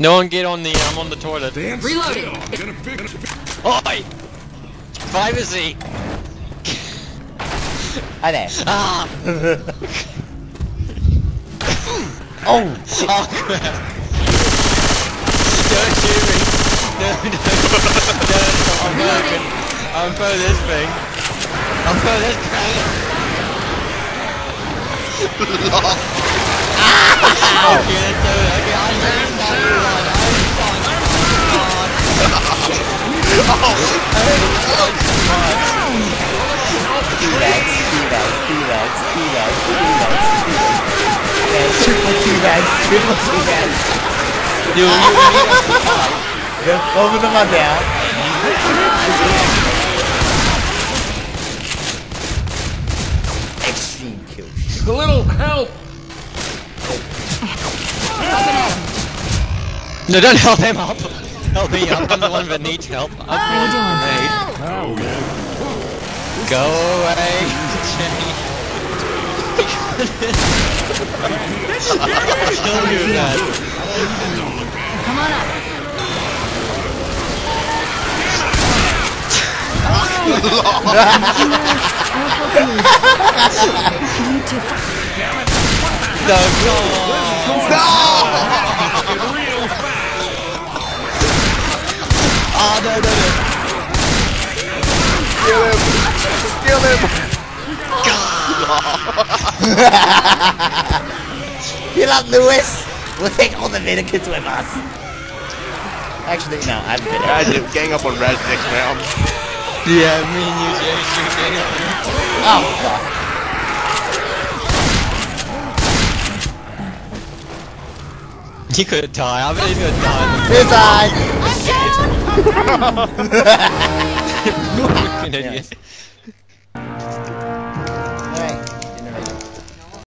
No one get on the. I'm on the toilet. Reloading. Oi! Privacy! Hi there. Ah! Oh, shit. Oh crap! Don't shoot me! No, no, no, no, I'm working. I'm for this thing. I'm for this thing. Okay, let's do. Okay, Teabags, teabags, teabags, teabags, teabags, teabags. Yeah, triple teabags, triple teabags. You, you, you, Then over them are down. Extreme kill. A little help. No, don't help him up. Help me up. I'm the one that needs help. I'm How you doing? Go away, Jenny. Kill you, man. Come on up. You too. No, go Ah, no, no, no. Kill him! Heal up, Lewis! We'll take all the Vindicants with us. Actually, no, I've been Imagine gang up on Raz next round. Yeah, me and you, Jenny, shoot Jenny. Oh, God. He could die. I bet he's gonna die. Suicide! Fucking idiot.